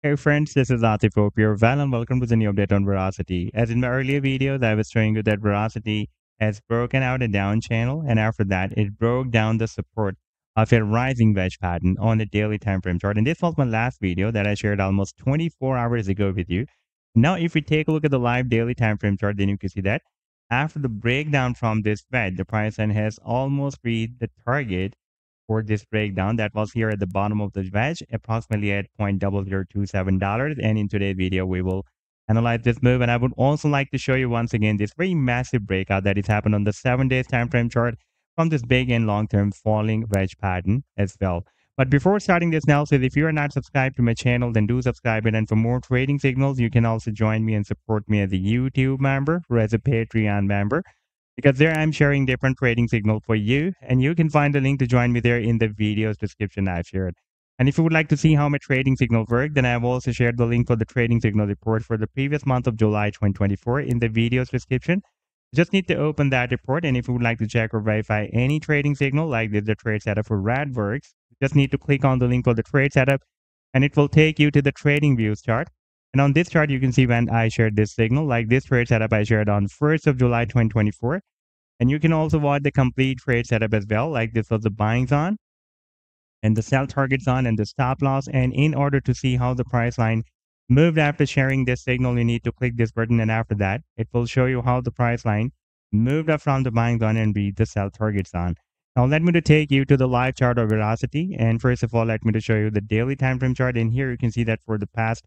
Hey friends, this is Atif Opier. Well and welcome to the new update on Verasity. As in my earlier videos, I was showing you that Verasity has broken out a down channel and after that it broke down the support of a rising wedge pattern on the daily time frame chart. And this was my last video that I shared almost 24 hours ago with you. Now if we take a look at the live daily time frame chart, then you can see that after the breakdown from this wedge, the price has almost reached the target for this breakdown that was here at the bottom of the wedge, approximately at $0.0027. And in today's video, we will analyze this move. And I would also like to show you once again this very massive breakout that has happened on the seven days time frame chart from this big and long-term falling wedge pattern as well. But before starting this analysis, if you are not subscribed to my channel, then do subscribe it. And for more trading signals, you can also join me and support me as a YouTube member or as a Patreon member because there I'm sharing different trading signals for you and you can find the link to join me there in the video's description I've shared. And if you would like to see how my trading signals work, then I've also shared the link for the trading signal report for the previous month of July 2024 in the video's description. You just need to open that report and if you would like to check or verify any trading signal like the trade setup for RadWorks, you just need to click on the link for the trade setup and it will take you to the TradingView's chart. And on this chart, you can see when I shared this signal, like this trade setup I shared on 1st of July 2024. And you can also watch the complete trade setup as well, like this was the buying zone and the sell target zone and the stop loss. And in order to see how the price line moved after sharing this signal, you need to click this button. And after that, it will show you how the price line moved up from the buying zone and read the sell target zone. Now let me to take you to the live chart of Verasity. And first of all, let me to show you the daily time frame chart. And here you can see that for the past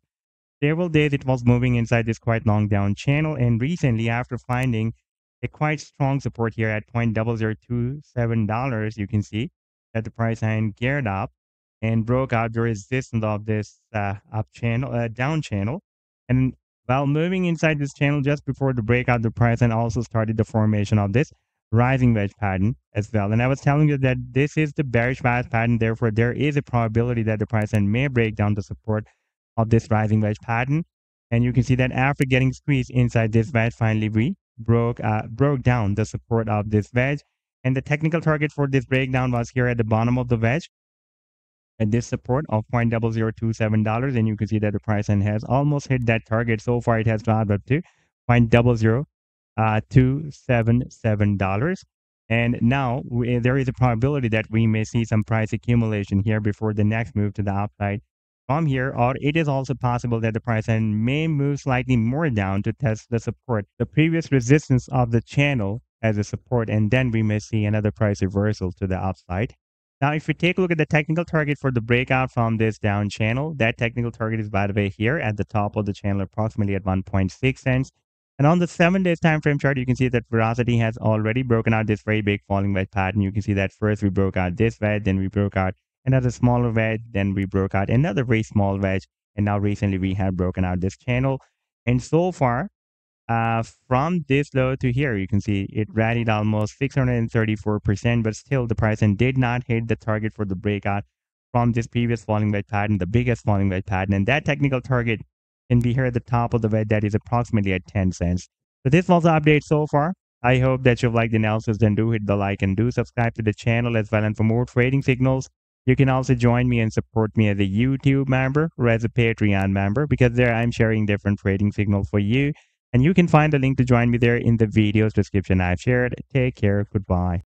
several days, it was moving inside this quite long down channel. And recently, after finding a quite strong support here at $0.0027, you can see that the price line geared up and broke out the resistance of this uh, up channel, uh, down channel. And while moving inside this channel just before the breakout, the price line also started the formation of this rising wedge pattern as well. And I was telling you that this is the bearish bias pattern. Therefore, there is a probability that the price line may break down the support of this rising wedge pattern. And you can see that after getting squeezed inside this wedge, finally we broke uh, broke down the support of this wedge. And the technical target for this breakdown was here at the bottom of the wedge at this support of $0.0027. And you can see that the price and has almost hit that target. So far, it has dropped up to $0.0277. And now we, there is a probability that we may see some price accumulation here before the next move to the upside from here, or it is also possible that the price line may move slightly more down to test the support, the previous resistance of the channel as a support, and then we may see another price reversal to the upside. Now, if we take a look at the technical target for the breakout from this down channel, that technical target is by the way here at the top of the channel, approximately at 1.6 cents. And on the seven days time frame chart, you can see that Verasity has already broken out this very big falling wedge pattern. You can see that first we broke out this wedge, then we broke out another smaller wedge. Then we broke out another very small wedge. And now recently we have broken out this channel. And so far, uh, from this low to here, you can see it rallied almost 634%, but still the price and did not hit the target for the breakout from this previous falling wedge pattern, the biggest falling wedge pattern. And that technical target can be here at the top of the wedge that is approximately at 10 cents. So this was the update so far. I hope that you've liked the analysis. Then do hit the like and do subscribe to the channel as well. And for more trading signals, you can also join me and support me as a YouTube member or as a Patreon member because there I'm sharing different trading signals for you. And you can find the link to join me there in the video's description I've shared. Take care. Goodbye.